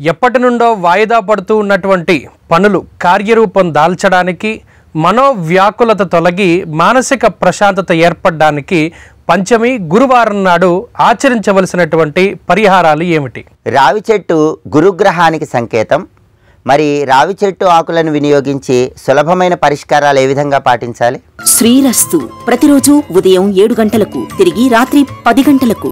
ఎప్పటి నుండో వాయిదా పడుతూ ఉన్నటువంటి పనులు కార్యరూపం దాల్చడానికి మనోవ్యాకులత తొలగి మానసిక ప్రశాంతత ఏర్పడడానికి పంచమి గురువారం నాడు ఆచరించవలసినటువంటి పరిహారాలు ఏమిటి? రావి చెట్టు గురుగ్రహానికి సంకేతం. మరి రావి చెట్టు ఆకులను వినియోగించి సులభమైన పరిష్కారాలు ఏ విధంగా పాటించాలి? శ్రీరస్తు ప్రతిరోజు ఉదయం ఏడు గంటలకు తిరిగి రాత్రి పది గంటలకు